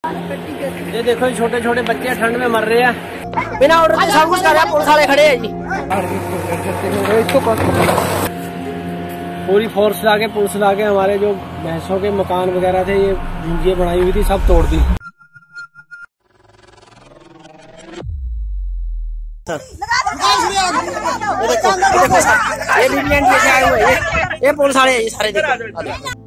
ये देखो छोटे छोटे बच्चे ठंड में मर रहे हैं बिना ऑर्डर के सब कुछ कर रहा पुलिस वाले खड़े हैं जी पूरी फोर्स लाके पुलिस लाके हमारे जो भैंसों के मकान वगैरह थे ये ये बनाई हुई थी सब तोड़ दी ये पुलिस वाले हैं सारे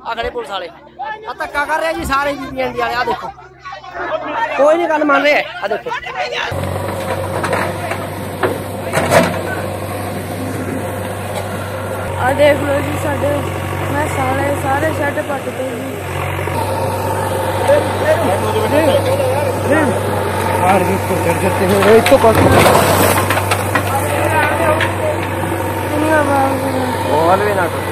ਆ ਖੜੇ ਪੁਲਿਸ ਵਾਲੇ ਆ ਧੱਕਾ ਕਰ ਰਹੇ ਜੀ ਸਾਰੇ ਬੀਬੀਐਨਡੀ ਵਾਲੇ ਆ ਦੇਖੋ ਕੋਈ ਨਹੀਂ ਗੱਲ ਮੰਨ ਰਹੇ ਆ ਦੇਖੋ ਆ ਦੇਖ ਲਓ ਜੀ ਸਾਡੇ ਮੈਂ ਸਾਰੇ ਸਾਰੇ ਸ਼ੈੱਡ ਪੱਟਦੇ ਜੀ ਦੁਨੀਆ ਬਾਗ भी ना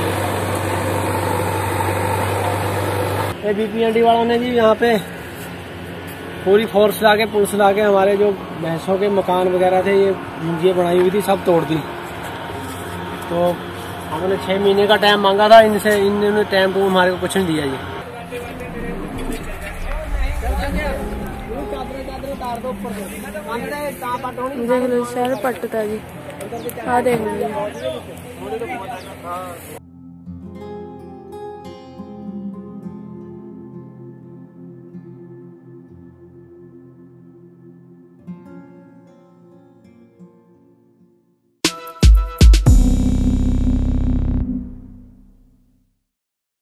ये बीपीएनडी वालों ने जी यहाँ पे पूरी फोर्स ला के पुलिस ला के हमारे जो भैंसों के मकान वगैरह थे, ये मुंजिया बनाई हुई थी, सब तोड़ दी। तो हमने छः महीने का टाइम मांगा था, इनसे, इन्होंने टाइम टू हमारे को कुछ नहीं दिया जी देख लो सर पटता जी। हाँ देख लो।